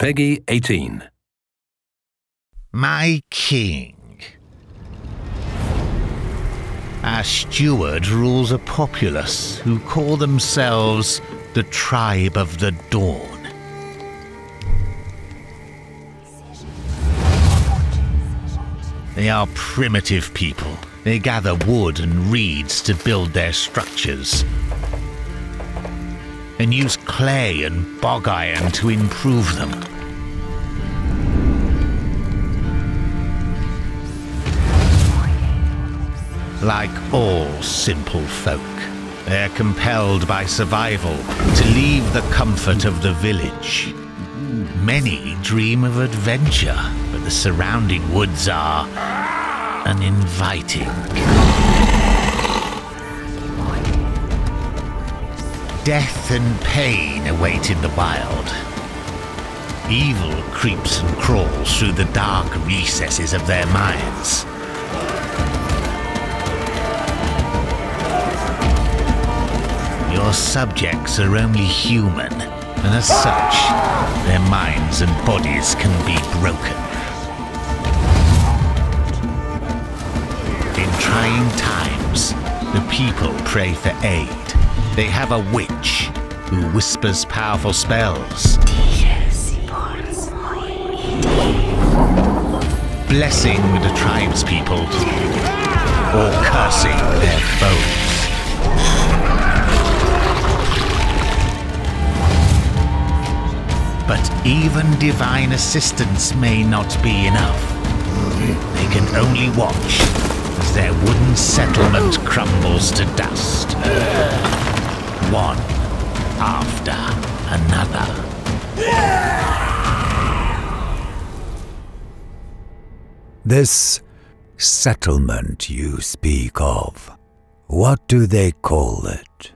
PEGI 18. My king. Our steward rules a populace who call themselves the Tribe of the Dawn. They are primitive people. They gather wood and reeds to build their structures and use clay and bog iron to improve them. Like all simple folk, they're compelled by survival to leave the comfort of the village. Many dream of adventure, but the surrounding woods are uninviting. Death and pain await in the wild. Evil creeps and crawls through the dark recesses of their minds. Your subjects are only human, and as such, their minds and bodies can be broken. In trying times, the people pray for aid. They have a witch who whispers powerful spells, blessing the tribespeople or cursing their foes. But even divine assistance may not be enough. They can only watch as their wooden settlement crumbles to dust. One after another. This settlement you speak of, what do they call it?